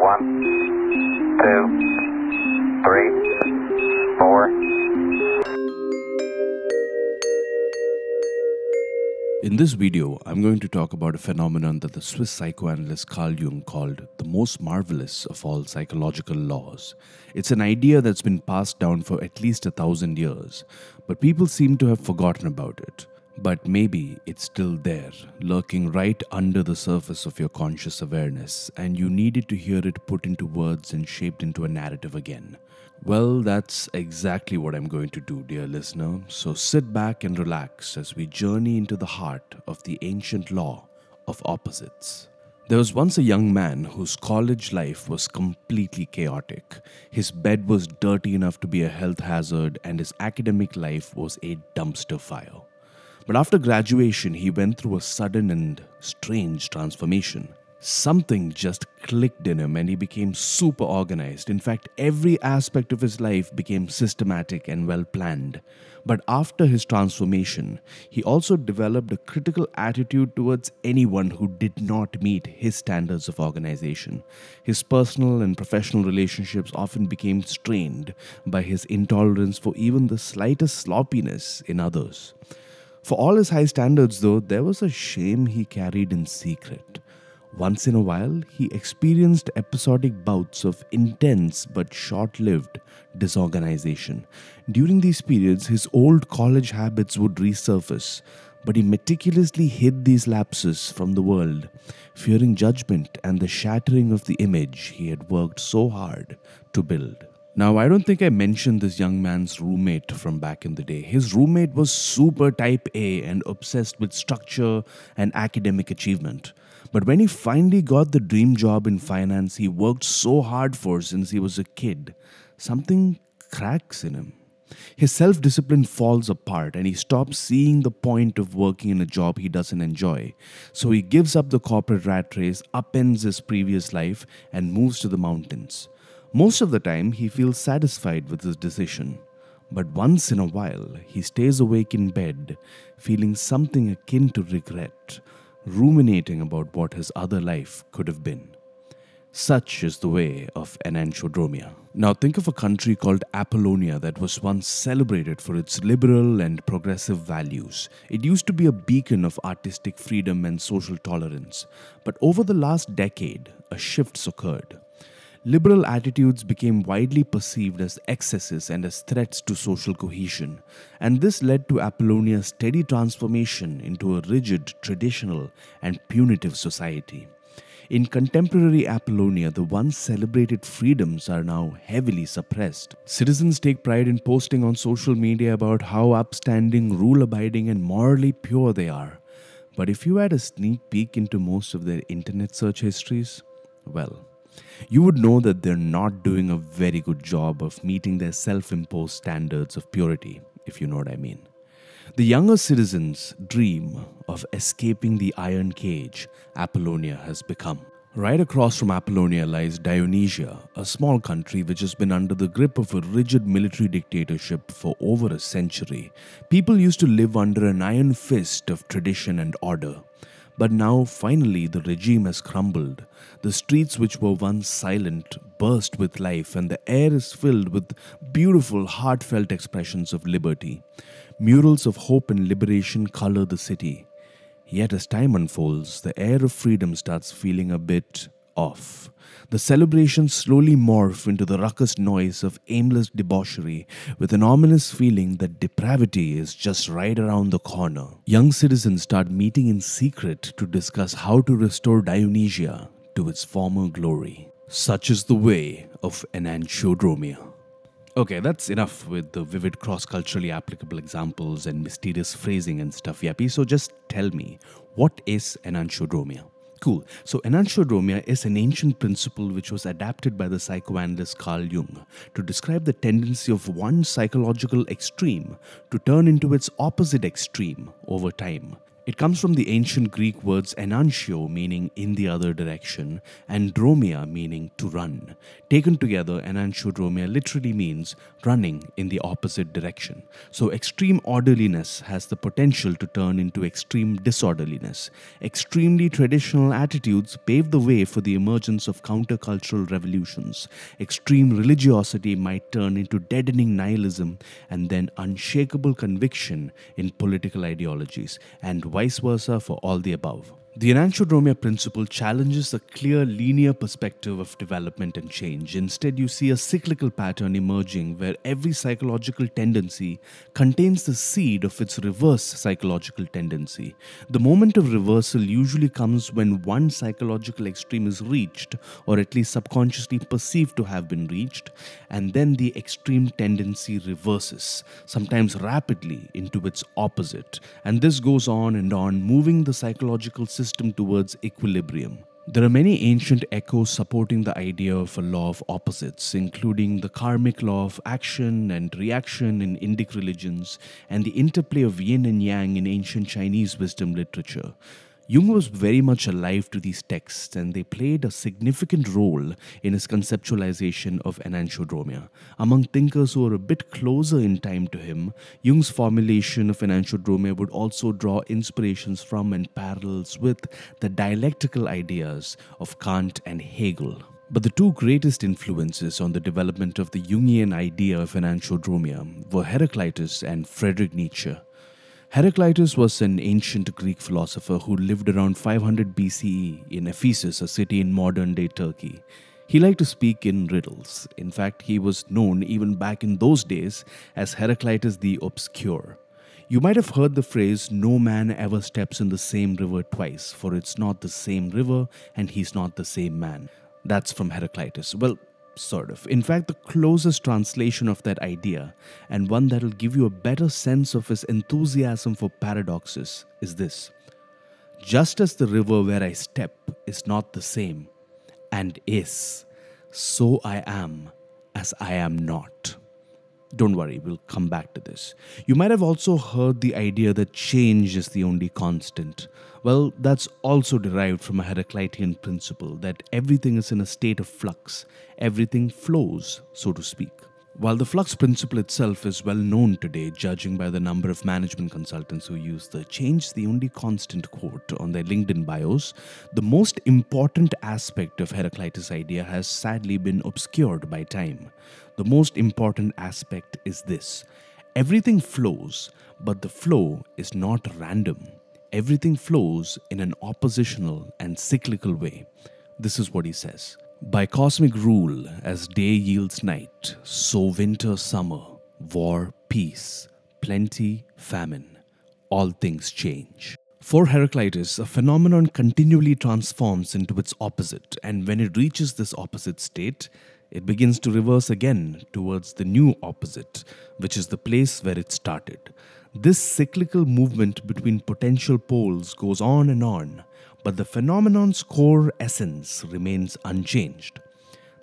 One, two, three, four. In this video, I'm going to talk about a phenomenon that the Swiss psychoanalyst Carl Jung called the most marvelous of all psychological laws. It's an idea that's been passed down for at least a thousand years, but people seem to have forgotten about it. But maybe it's still there, lurking right under the surface of your conscious awareness, and you needed to hear it put into words and shaped into a narrative again. Well, that's exactly what I'm going to do, dear listener. So sit back and relax as we journey into the heart of the ancient law of opposites. There was once a young man whose college life was completely chaotic. His bed was dirty enough to be a health hazard, and his academic life was a dumpster fire. But after graduation, he went through a sudden and strange transformation. Something just clicked in him and he became super organized. In fact, every aspect of his life became systematic and well planned. But after his transformation, he also developed a critical attitude towards anyone who did not meet his standards of organization. His personal and professional relationships often became strained by his intolerance for even the slightest sloppiness in others. For all his high standards, though, there was a shame he carried in secret. Once in a while, he experienced episodic bouts of intense but short lived disorganization. During these periods, his old college habits would resurface, but he meticulously hid these lapses from the world, fearing judgment and the shattering of the image he had worked so hard to build. Now, I don't think I mentioned this young man's roommate from back in the day. His roommate was super type A and obsessed with structure and academic achievement. But when he finally got the dream job in finance he worked so hard for since he was a kid, something cracks in him. His self discipline falls apart and he stops seeing the point of working in a job he doesn't enjoy. So he gives up the corporate rat race, upends his previous life, and moves to the mountains. Most of the time, he feels satisfied with his decision. But once in a while, he stays awake in bed, feeling something akin to regret, ruminating about what his other life could have been. Such is the way of Enantiodromia. Now think of a country called Apollonia that was once celebrated for its liberal and progressive values. It used to be a beacon of artistic freedom and social tolerance. But over the last decade, a shift occurred. Liberal attitudes became widely perceived as excesses and as threats to social cohesion, and this led to Apollonia's steady transformation into a rigid, traditional, and punitive society. In contemporary Apollonia, the once celebrated freedoms are now heavily suppressed. Citizens take pride in posting on social media about how upstanding, rule abiding, and morally pure they are. But if you had a sneak peek into most of their internet search histories, well, you would know that they're not doing a very good job of meeting their self imposed standards of purity, if you know what I mean. The younger citizens dream of escaping the iron cage Apollonia has become. Right across from Apollonia lies Dionysia, a small country which has been under the grip of a rigid military dictatorship for over a century. People used to live under an iron fist of tradition and order. But now, finally, the regime has crumbled. The streets, which were once silent, burst with life, and the air is filled with beautiful, heartfelt expressions of liberty. Murals of hope and liberation color the city. Yet, as time unfolds, the air of freedom starts feeling a bit off. The celebrations slowly morph into the ruckus noise of aimless debauchery, with an ominous feeling that depravity is just right around the corner. Young citizens start meeting in secret to discuss how to restore Dionysia to its former glory. Such is the way of Enantiodromia. Okay, that's enough with the vivid cross culturally applicable examples and mysterious phrasing and stuff, Yappy. So just tell me, what is Enantiodromia? Cool. So, enantiodromia is an ancient principle which was adapted by the psychoanalyst Carl Jung to describe the tendency of one psychological extreme to turn into its opposite extreme over time. It comes from the ancient Greek words enantio, meaning in the other direction, and dromia, meaning to run. Taken together, enantio dromia literally means running in the opposite direction. So, extreme orderliness has the potential to turn into extreme disorderliness. Extremely traditional attitudes pave the way for the emergence of countercultural revolutions. Extreme religiosity might turn into deadening nihilism and then unshakable conviction in political ideologies. And vice versa for all the above. The enantiodromia principle challenges a clear linear perspective of development and change. Instead, you see a cyclical pattern emerging where every psychological tendency contains the seed of its reverse psychological tendency. The moment of reversal usually comes when one psychological extreme is reached, or at least subconsciously perceived to have been reached, and then the extreme tendency reverses, sometimes rapidly, into its opposite. And this goes on and on, moving the psychological system towards equilibrium. There are many ancient echoes supporting the idea of a law of opposites, including the karmic law of action and reaction in Indic religions and the interplay of yin and yang in ancient Chinese wisdom literature. Jung was very much alive to these texts and they played a significant role in his conceptualization of enantiodromia. Among thinkers who were a bit closer in time to him, Jung's formulation of enantiodromia would also draw inspirations from and parallels with the dialectical ideas of Kant and Hegel. But the two greatest influences on the development of the Jungian idea of enantiodromia were Heraclitus and Friedrich Nietzsche. Heraclitus was an ancient Greek philosopher who lived around 500 BCE in Ephesus, a city in modern day Turkey. He liked to speak in riddles. In fact, he was known even back in those days as Heraclitus the Obscure. You might have heard the phrase, No man ever steps in the same river twice, for it's not the same river and he's not the same man. That's from Heraclitus. Well, sort of. In fact, the closest translation of that idea, and one that'll give you a better sense of his enthusiasm for paradoxes, is this Just as the river where I step is not the same, and is, so I am as I am not. Don't worry, we'll come back to this. You might have also heard the idea that change is the only constant. Well, that's also derived from a Heraclitean principle that everything is in a state of flux, everything flows, so to speak. While the flux principle itself is well known today, judging by the number of management consultants who use the change the only constant quote on their LinkedIn bios, the most important aspect of Heraclitus' idea has sadly been obscured by time. The most important aspect is this everything flows, but the flow is not random. Everything flows in an oppositional and cyclical way. This is what he says. By cosmic rule, as day yields night, so winter, summer, war, peace, plenty, famine, all things change. For Heraclitus, a phenomenon continually transforms into its opposite, and when it reaches this opposite state, it begins to reverse again towards the new opposite, which is the place where it started. This cyclical movement between potential poles goes on and on, but the phenomenon's core essence remains unchanged.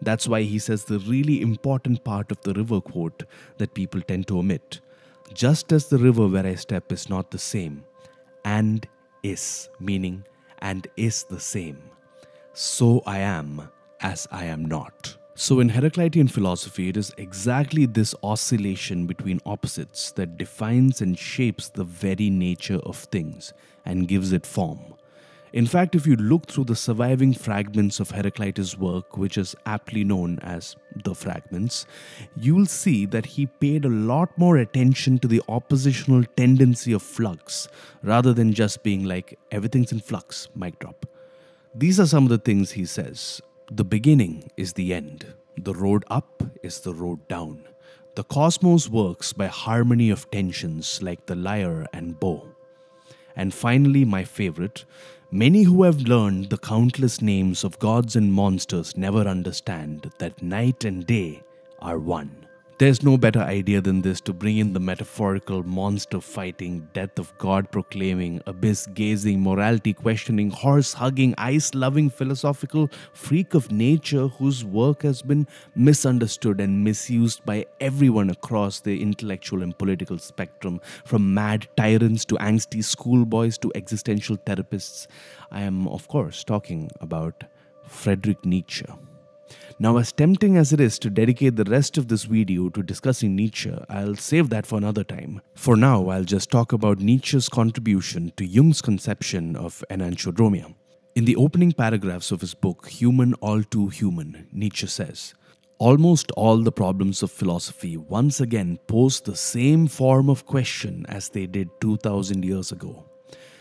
That's why he says the really important part of the river quote that people tend to omit. Just as the river where I step is not the same, and is, meaning, and is the same, so I am as I am not. So, in Heraclitean philosophy, it is exactly this oscillation between opposites that defines and shapes the very nature of things and gives it form. In fact, if you look through the surviving fragments of Heraclitus' work, which is aptly known as the fragments, you'll see that he paid a lot more attention to the oppositional tendency of flux rather than just being like, everything's in flux, mic drop. These are some of the things he says. The beginning is the end. The road up is the road down. The cosmos works by harmony of tensions like the lyre and bow. And finally, my favorite many who have learned the countless names of gods and monsters never understand that night and day are one. There's no better idea than this to bring in the metaphorical monster fighting, death of God proclaiming, abyss gazing, morality questioning, horse hugging, ice loving philosophical freak of nature whose work has been misunderstood and misused by everyone across the intellectual and political spectrum, from mad tyrants to angsty schoolboys to existential therapists. I am, of course, talking about Friedrich Nietzsche. Now, as tempting as it is to dedicate the rest of this video to discussing Nietzsche, I'll save that for another time. For now, I'll just talk about Nietzsche's contribution to Jung's conception of enantiodromia. In the opening paragraphs of his book, Human All Too Human, Nietzsche says, Almost all the problems of philosophy once again pose the same form of question as they did 2000 years ago.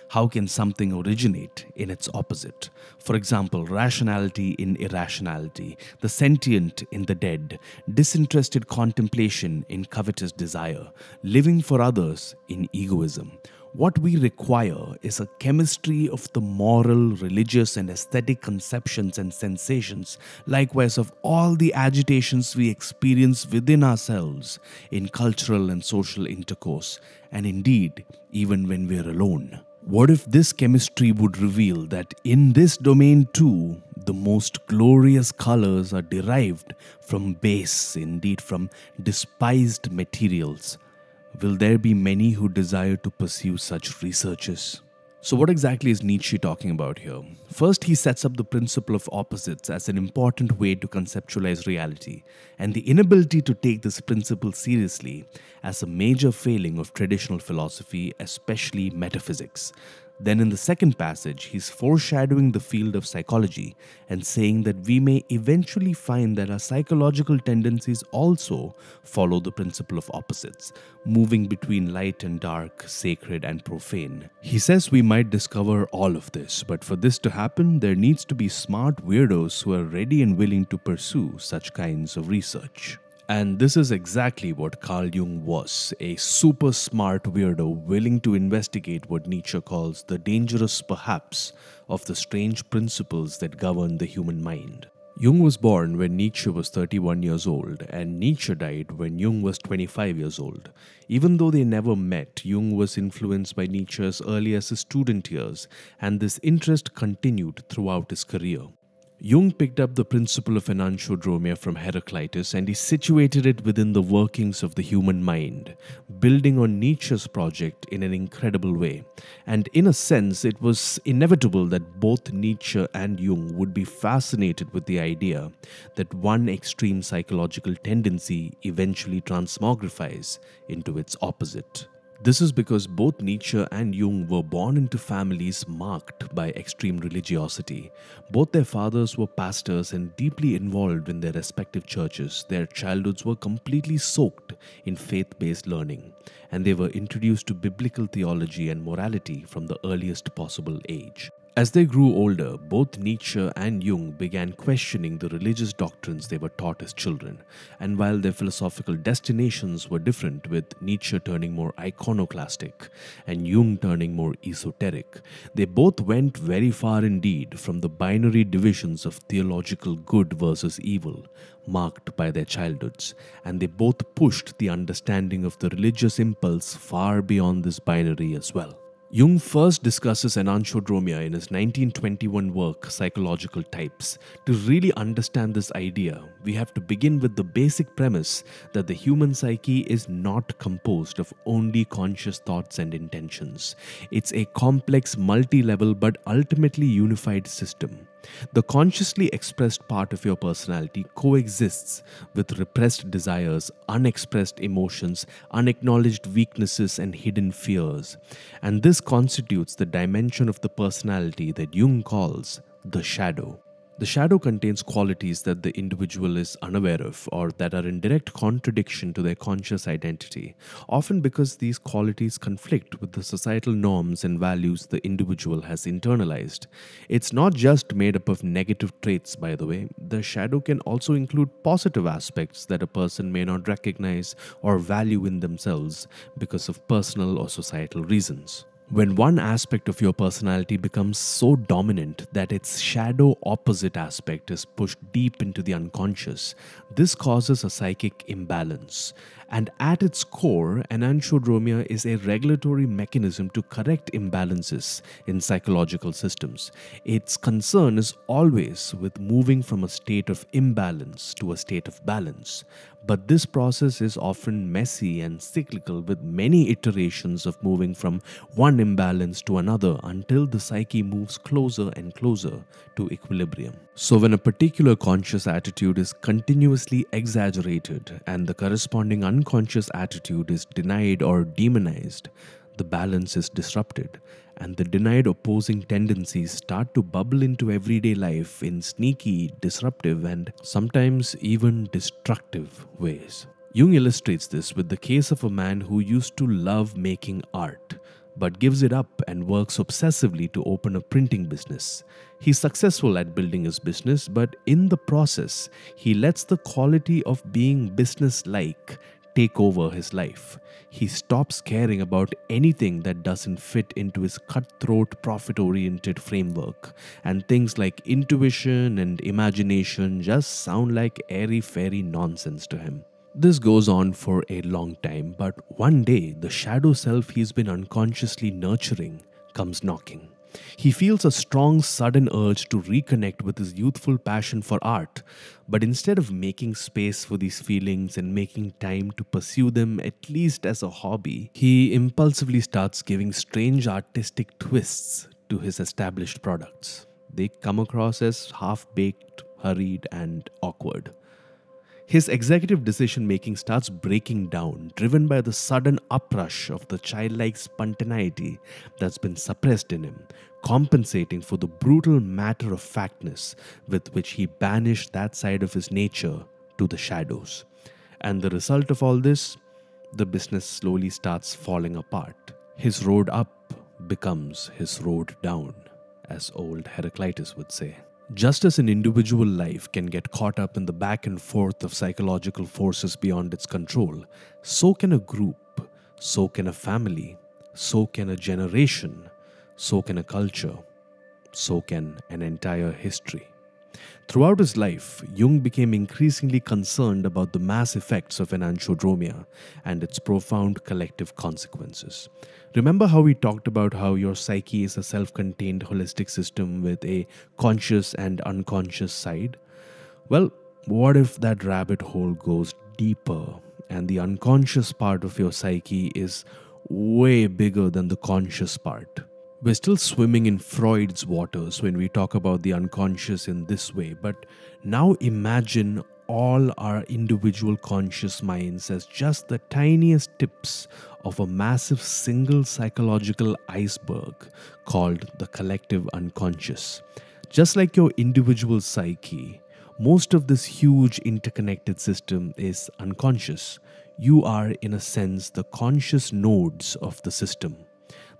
How can something originate in its opposite? For example, rationality in irrationality, the sentient in the dead, disinterested contemplation in covetous desire, living for others in egoism. What we require is a chemistry of the moral, religious, and aesthetic conceptions and sensations, likewise of all the agitations we experience within ourselves in cultural and social intercourse, and indeed, even when we're alone. What if this chemistry would reveal that in this domain too, the most glorious colors are derived from base, indeed from despised materials? Will there be many who desire to pursue such researches? So, what exactly is Nietzsche talking about here? First, he sets up the principle of opposites as an important way to conceptualize reality, and the inability to take this principle seriously as a major failing of traditional philosophy, especially metaphysics. Then, in the second passage, he's foreshadowing the field of psychology and saying that we may eventually find that our psychological tendencies also follow the principle of opposites, moving between light and dark, sacred and profane. He says we might discover all of this, but for this to happen, there needs to be smart weirdos who are ready and willing to pursue such kinds of research. And this is exactly what Carl Jung was a super smart weirdo willing to investigate what Nietzsche calls the dangerous perhaps of the strange principles that govern the human mind. Jung was born when Nietzsche was 31 years old, and Nietzsche died when Jung was 25 years old. Even though they never met, Jung was influenced by Nietzsche as early as his student years, and this interest continued throughout his career. Jung picked up the principle of enantiodromia from Heraclitus and he situated it within the workings of the human mind, building on Nietzsche's project in an incredible way. And in a sense, it was inevitable that both Nietzsche and Jung would be fascinated with the idea that one extreme psychological tendency eventually transmogrifies into its opposite. This is because both Nietzsche and Jung were born into families marked by extreme religiosity. Both their fathers were pastors and deeply involved in their respective churches. Their childhoods were completely soaked in faith based learning, and they were introduced to biblical theology and morality from the earliest possible age. As they grew older, both Nietzsche and Jung began questioning the religious doctrines they were taught as children. And while their philosophical destinations were different, with Nietzsche turning more iconoclastic and Jung turning more esoteric, they both went very far indeed from the binary divisions of theological good versus evil marked by their childhoods, and they both pushed the understanding of the religious impulse far beyond this binary as well. Jung first discusses enantiodromia in his 1921 work Psychological Types. To really understand this idea, we have to begin with the basic premise that the human psyche is not composed of only conscious thoughts and intentions. It's a complex, multi level, but ultimately unified system. The consciously expressed part of your personality coexists with repressed desires, unexpressed emotions, unacknowledged weaknesses, and hidden fears. And this constitutes the dimension of the personality that Jung calls the shadow. The shadow contains qualities that the individual is unaware of or that are in direct contradiction to their conscious identity, often because these qualities conflict with the societal norms and values the individual has internalized. It's not just made up of negative traits, by the way, the shadow can also include positive aspects that a person may not recognize or value in themselves because of personal or societal reasons. When one aspect of your personality becomes so dominant that its shadow opposite aspect is pushed deep into the unconscious, this causes a psychic imbalance. And at its core, enantiodromia is a regulatory mechanism to correct imbalances in psychological systems. Its concern is always with moving from a state of imbalance to a state of balance. But this process is often messy and cyclical, with many iterations of moving from one imbalance to another until the psyche moves closer and closer to equilibrium. So, when a particular conscious attitude is continuously exaggerated and the corresponding unconscious attitude is denied or demonized, the balance is disrupted and the denied opposing tendencies start to bubble into everyday life in sneaky, disruptive, and sometimes even destructive ways. Jung illustrates this with the case of a man who used to love making art but gives it up and works obsessively to open a printing business. He's successful at building his business, but in the process, he lets the quality of being business like take over his life. He stops caring about anything that doesn't fit into his cutthroat, profit oriented framework, and things like intuition and imagination just sound like airy fairy nonsense to him. This goes on for a long time, but one day the shadow self he's been unconsciously nurturing comes knocking. He feels a strong, sudden urge to reconnect with his youthful passion for art, but instead of making space for these feelings and making time to pursue them at least as a hobby, he impulsively starts giving strange artistic twists to his established products. They come across as half baked, hurried, and awkward. His executive decision making starts breaking down, driven by the sudden uprush of the childlike spontaneity that's been suppressed in him, compensating for the brutal matter of factness with which he banished that side of his nature to the shadows. And the result of all this, the business slowly starts falling apart. His road up becomes his road down, as old Heraclitus would say. Just as an individual life can get caught up in the back and forth of psychological forces beyond its control, so can a group, so can a family, so can a generation, so can a culture, so can an entire history. Throughout his life, Jung became increasingly concerned about the mass effects of enantiodromia and its profound collective consequences. Remember how we talked about how your psyche is a self contained holistic system with a conscious and unconscious side? Well, what if that rabbit hole goes deeper and the unconscious part of your psyche is way bigger than the conscious part? We're still swimming in Freud's waters when we talk about the unconscious in this way, but now imagine all our individual conscious minds as just the tiniest tips of a massive single psychological iceberg called the collective unconscious. Just like your individual psyche, most of this huge interconnected system is unconscious. You are, in a sense, the conscious nodes of the system.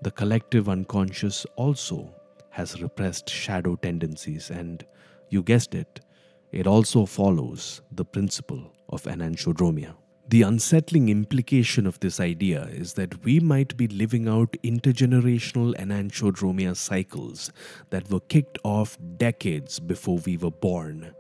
The collective unconscious also has repressed shadow tendencies, and you guessed it, it also follows the principle of enantiodromia. The unsettling implication of this idea is that we might be living out intergenerational enantiodromia cycles that were kicked off decades before we were born.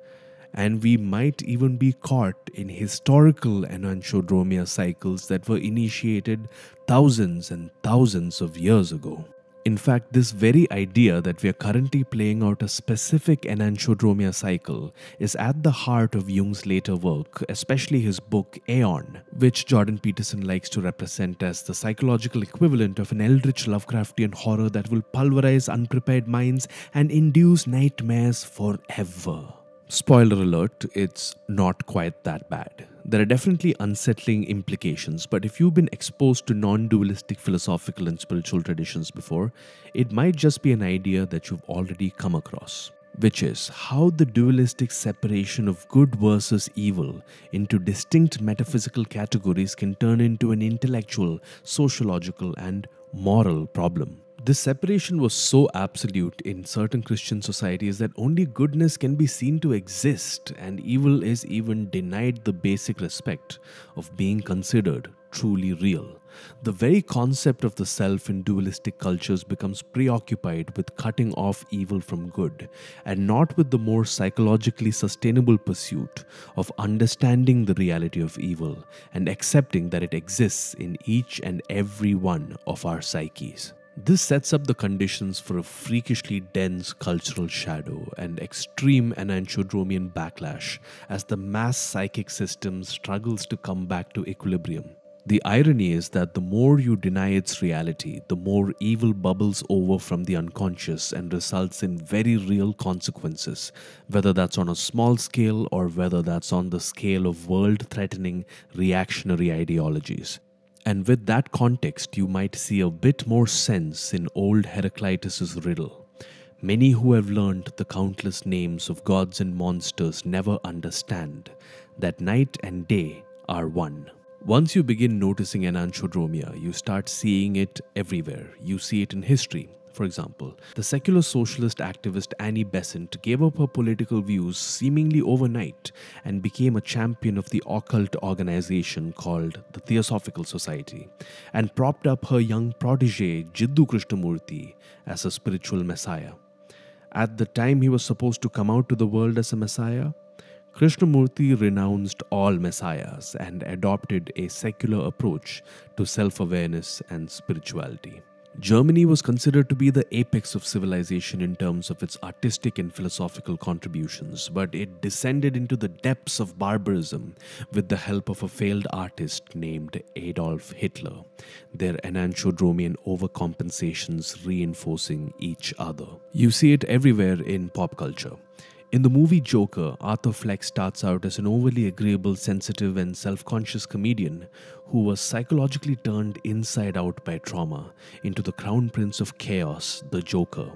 And we might even be caught in historical enantiodromia cycles that were initiated thousands and thousands of years ago. In fact, this very idea that we are currently playing out a specific enantiodromia cycle is at the heart of Jung's later work, especially his book Aeon, which Jordan Peterson likes to represent as the psychological equivalent of an eldritch Lovecraftian horror that will pulverize unprepared minds and induce nightmares forever. Spoiler alert, it's not quite that bad. There are definitely unsettling implications, but if you've been exposed to non dualistic philosophical and spiritual traditions before, it might just be an idea that you've already come across. Which is how the dualistic separation of good versus evil into distinct metaphysical categories can turn into an intellectual, sociological, and moral problem. This separation was so absolute in certain Christian societies that only goodness can be seen to exist, and evil is even denied the basic respect of being considered truly real. The very concept of the self in dualistic cultures becomes preoccupied with cutting off evil from good, and not with the more psychologically sustainable pursuit of understanding the reality of evil and accepting that it exists in each and every one of our psyches. This sets up the conditions for a freakishly dense cultural shadow and extreme enantiodromian backlash as the mass psychic system struggles to come back to equilibrium. The irony is that the more you deny its reality, the more evil bubbles over from the unconscious and results in very real consequences, whether that's on a small scale or whether that's on the scale of world threatening reactionary ideologies. And with that context, you might see a bit more sense in old Heraclitus's riddle. Many who have learned the countless names of gods and monsters never understand that night and day are one. Once you begin noticing enantiodromia, you start seeing it everywhere. You see it in history, for example, the secular socialist activist Annie Besant gave up her political views seemingly overnight and became a champion of the occult organization called the Theosophical Society and propped up her young protege Jiddu Krishnamurti as a spiritual messiah. At the time he was supposed to come out to the world as a messiah, Krishnamurti renounced all messiahs and adopted a secular approach to self awareness and spirituality. Germany was considered to be the apex of civilization in terms of its artistic and philosophical contributions, but it descended into the depths of barbarism with the help of a failed artist named Adolf Hitler, their enantiodromian overcompensations reinforcing each other. You see it everywhere in pop culture. In the movie Joker, Arthur Fleck starts out as an overly agreeable, sensitive, and self conscious comedian who was psychologically turned inside out by trauma into the crown prince of chaos, the Joker,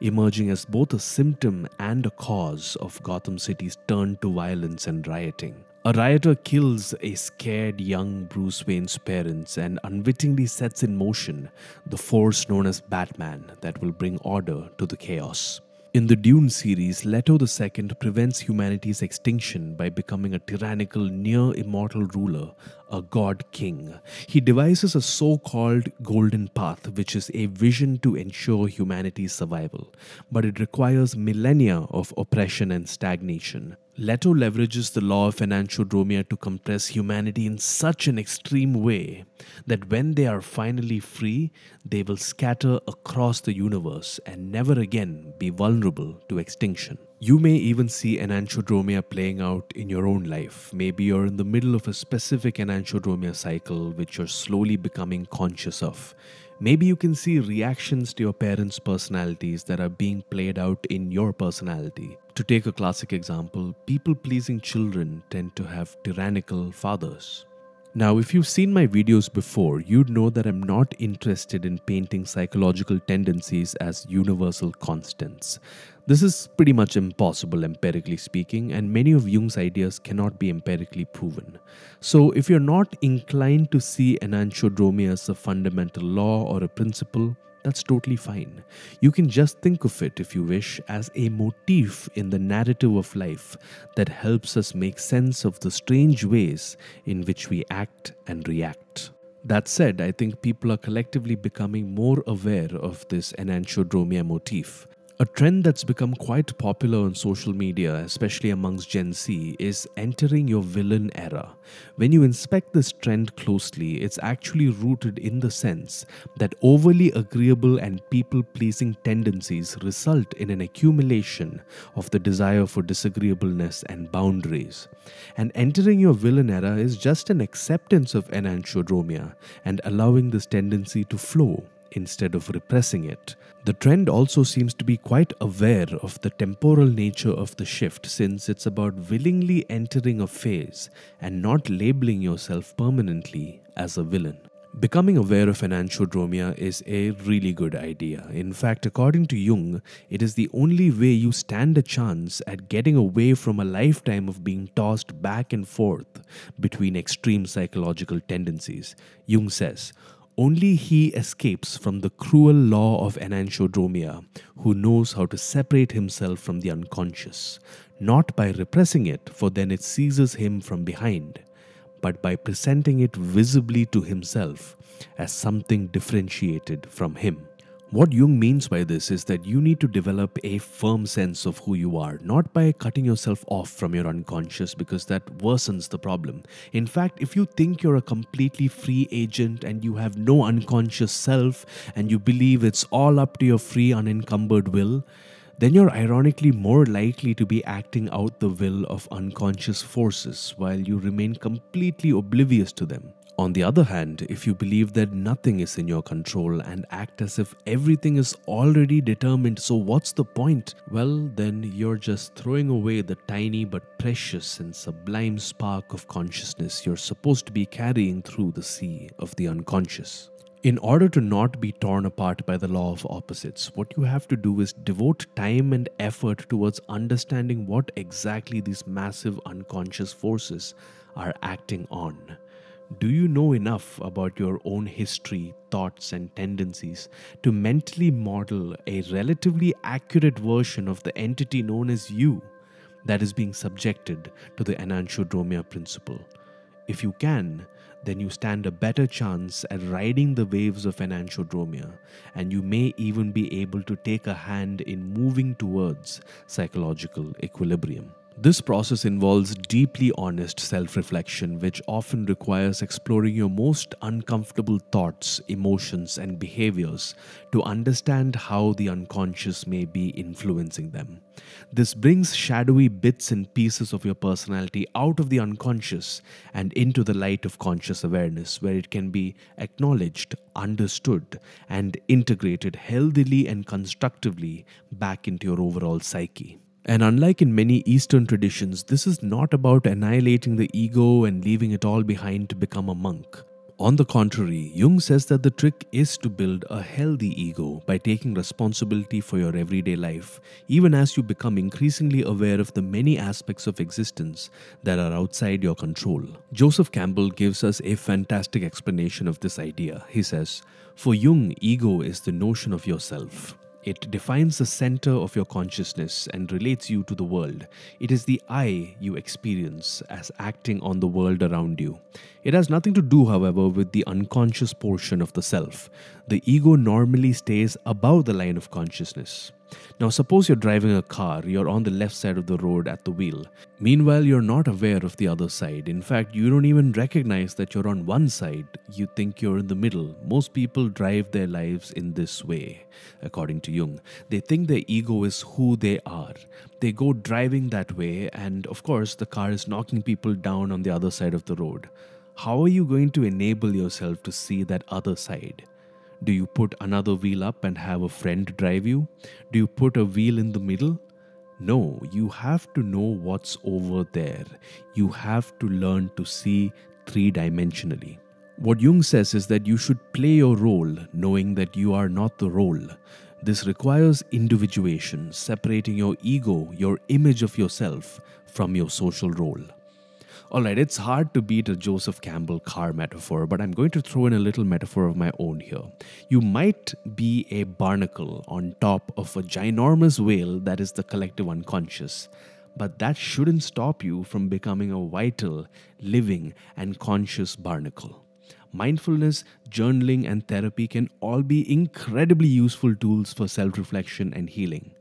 emerging as both a symptom and a cause of Gotham City's turn to violence and rioting. A rioter kills a scared young Bruce Wayne's parents and unwittingly sets in motion the force known as Batman that will bring order to the chaos. In the Dune series, Leto II prevents humanity's extinction by becoming a tyrannical, near immortal ruler, a god king. He devises a so called golden path, which is a vision to ensure humanity's survival, but it requires millennia of oppression and stagnation. Leto leverages the law of enantiodromia to compress humanity in such an extreme way that when they are finally free, they will scatter across the universe and never again be vulnerable to extinction. You may even see enantiodromia playing out in your own life. Maybe you're in the middle of a specific enantiodromia cycle which you're slowly becoming conscious of. Maybe you can see reactions to your parents' personalities that are being played out in your personality. To take a classic example, people pleasing children tend to have tyrannical fathers. Now, if you've seen my videos before, you'd know that I'm not interested in painting psychological tendencies as universal constants. This is pretty much impossible empirically speaking, and many of Jung's ideas cannot be empirically proven. So, if you're not inclined to see enantiodromia as a fundamental law or a principle, that's totally fine. You can just think of it, if you wish, as a motif in the narrative of life that helps us make sense of the strange ways in which we act and react. That said, I think people are collectively becoming more aware of this enantiodromia motif. A trend that's become quite popular on social media, especially amongst Gen Z, is entering your villain era. When you inspect this trend closely, it's actually rooted in the sense that overly agreeable and people pleasing tendencies result in an accumulation of the desire for disagreeableness and boundaries. And entering your villain era is just an acceptance of enantiodromia and allowing this tendency to flow instead of repressing it. The trend also seems to be quite aware of the temporal nature of the shift since it's about willingly entering a phase and not labeling yourself permanently as a villain. Becoming aware of an enantiodromia is a really good idea. In fact, according to Jung, it is the only way you stand a chance at getting away from a lifetime of being tossed back and forth between extreme psychological tendencies. Jung says, only he escapes from the cruel law of enantiodromia who knows how to separate himself from the unconscious, not by repressing it, for then it seizes him from behind, but by presenting it visibly to himself as something differentiated from him. What Jung means by this is that you need to develop a firm sense of who you are, not by cutting yourself off from your unconscious because that worsens the problem. In fact, if you think you're a completely free agent and you have no unconscious self and you believe it's all up to your free, unencumbered will, then you're ironically more likely to be acting out the will of unconscious forces while you remain completely oblivious to them. On the other hand, if you believe that nothing is in your control and act as if everything is already determined, so what's the point? Well, then you're just throwing away the tiny but precious and sublime spark of consciousness you're supposed to be carrying through the sea of the unconscious. In order to not be torn apart by the law of opposites, what you have to do is devote time and effort towards understanding what exactly these massive unconscious forces are acting on. Do you know enough about your own history, thoughts, and tendencies to mentally model a relatively accurate version of the entity known as you that is being subjected to the Enantiodromia principle? If you can, then you stand a better chance at riding the waves of Enantiodromia, and you may even be able to take a hand in moving towards psychological equilibrium. This process involves deeply honest self reflection, which often requires exploring your most uncomfortable thoughts, emotions, and behaviors to understand how the unconscious may be influencing them. This brings shadowy bits and pieces of your personality out of the unconscious and into the light of conscious awareness, where it can be acknowledged, understood, and integrated healthily and constructively back into your overall psyche. And unlike in many Eastern traditions, this is not about annihilating the ego and leaving it all behind to become a monk. On the contrary, Jung says that the trick is to build a healthy ego by taking responsibility for your everyday life, even as you become increasingly aware of the many aspects of existence that are outside your control. Joseph Campbell gives us a fantastic explanation of this idea. He says, For Jung, ego is the notion of yourself. It defines the center of your consciousness and relates you to the world. It is the I you experience as acting on the world around you. It has nothing to do, however, with the unconscious portion of the self. The ego normally stays above the line of consciousness. Now, suppose you're driving a car, you're on the left side of the road at the wheel. Meanwhile, you're not aware of the other side. In fact, you don't even recognize that you're on one side. You think you're in the middle. Most people drive their lives in this way, according to Jung. They think their ego is who they are. They go driving that way, and of course, the car is knocking people down on the other side of the road. How are you going to enable yourself to see that other side? Do you put another wheel up and have a friend drive you? Do you put a wheel in the middle? No, you have to know what's over there. You have to learn to see three dimensionally. What Jung says is that you should play your role knowing that you are not the role. This requires individuation, separating your ego, your image of yourself, from your social role. Alright, it's hard to beat a Joseph Campbell car metaphor, but I'm going to throw in a little metaphor of my own here. You might be a barnacle on top of a ginormous whale that is the collective unconscious, but that shouldn't stop you from becoming a vital, living, and conscious barnacle. Mindfulness, journaling, and therapy can all be incredibly useful tools for self reflection and healing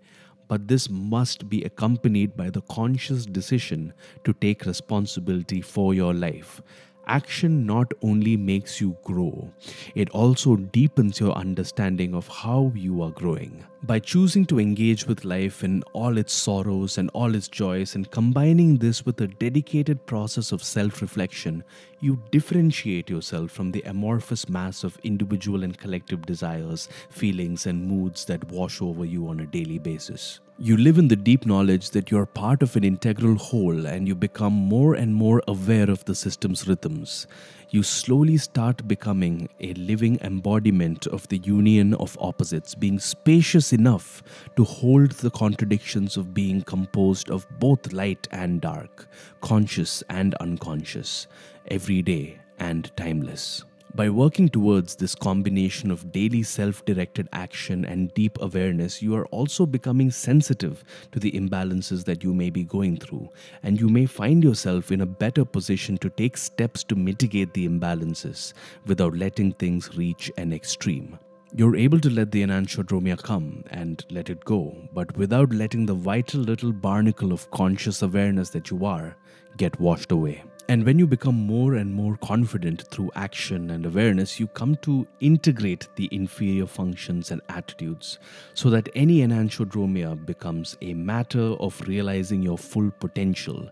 but this must be accompanied by the conscious decision to take responsibility for your life. Action not only makes you grow, it also deepens your understanding of how you are growing. By choosing to engage with life in all its sorrows and all its joys and combining this with a dedicated process of self reflection, you differentiate yourself from the amorphous mass of individual and collective desires, feelings, and moods that wash over you on a daily basis. You live in the deep knowledge that you're part of an integral whole and you become more and more aware of the system's rhythms. You slowly start becoming a living embodiment of the union of opposites, being spacious enough to hold the contradictions of being composed of both light and dark, conscious and unconscious, everyday and timeless. By working towards this combination of daily self directed action and deep awareness, you are also becoming sensitive to the imbalances that you may be going through, and you may find yourself in a better position to take steps to mitigate the imbalances without letting things reach an extreme. You're able to let the enantiodromia come and let it go, but without letting the vital little barnacle of conscious awareness that you are get washed away. And when you become more and more confident through action and awareness, you come to integrate the inferior functions and attitudes so that any enantiodromia becomes a matter of realizing your full potential,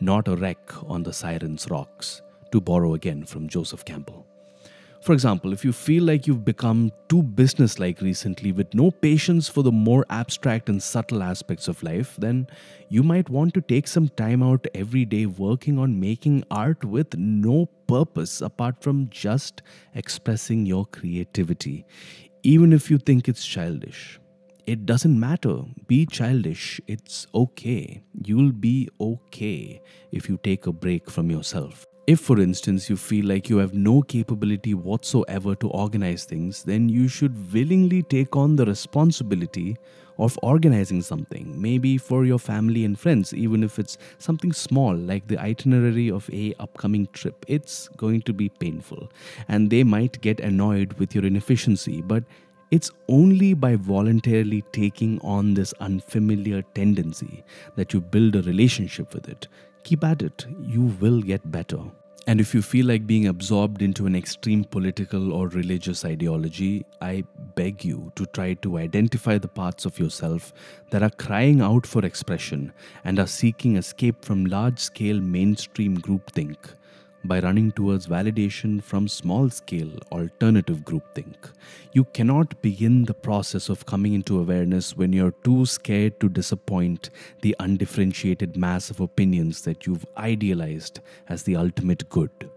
not a wreck on the siren's rocks, to borrow again from Joseph Campbell. For example, if you feel like you've become too businesslike recently with no patience for the more abstract and subtle aspects of life, then you might want to take some time out every day working on making art with no purpose apart from just expressing your creativity, even if you think it's childish. It doesn't matter. Be childish. It's okay. You'll be okay if you take a break from yourself. If, for instance, you feel like you have no capability whatsoever to organize things, then you should willingly take on the responsibility of organizing something, maybe for your family and friends, even if it's something small like the itinerary of a upcoming trip. It's going to be painful, and they might get annoyed with your inefficiency, but it's only by voluntarily taking on this unfamiliar tendency that you build a relationship with it keep at it. You will get better. And if you feel like being absorbed into an extreme political or religious ideology, I beg you to try to identify the parts of yourself that are crying out for expression and are seeking escape from large scale mainstream groupthink by running towards validation from small scale alternative groupthink. You cannot begin the process of coming into awareness when you're too scared to disappoint the undifferentiated mass of opinions that you've idealized as the ultimate good.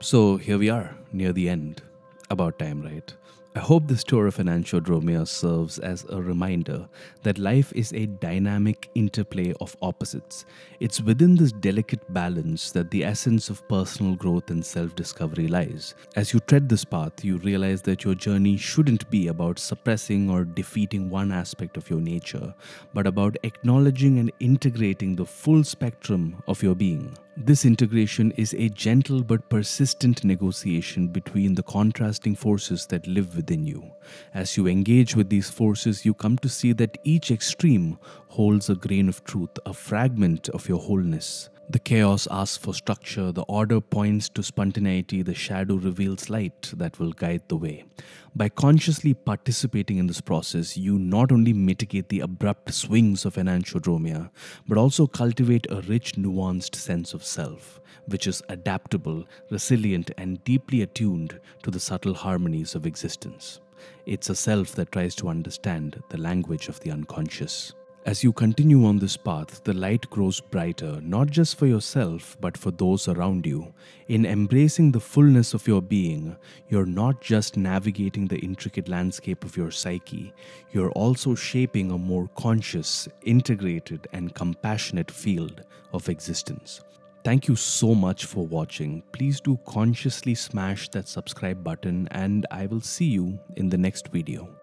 So here we are, near the end. About time, right? I hope this tour of enantiodromia serves as a reminder that life is a dynamic interplay of opposites. It's within this delicate balance that the essence of personal growth and self discovery lies. As you tread this path, you realize that your journey shouldn't be about suppressing or defeating one aspect of your nature, but about acknowledging and integrating the full spectrum of your being. This integration is a gentle but persistent negotiation between the contrasting forces that live within you. As you engage with these forces, you come to see that each extreme holds a grain of truth, a fragment of your wholeness. The chaos asks for structure, the order points to spontaneity, the shadow reveals light that will guide the way. By consciously participating in this process, you not only mitigate the abrupt swings of enantiodromia, but also cultivate a rich, nuanced sense of self, which is adaptable, resilient, and deeply attuned to the subtle harmonies of existence. It's a self that tries to understand the language of the unconscious. As you continue on this path, the light grows brighter, not just for yourself, but for those around you. In embracing the fullness of your being, you're not just navigating the intricate landscape of your psyche, you're also shaping a more conscious, integrated, and compassionate field of existence. Thank you so much for watching. Please do consciously smash that subscribe button, and I will see you in the next video.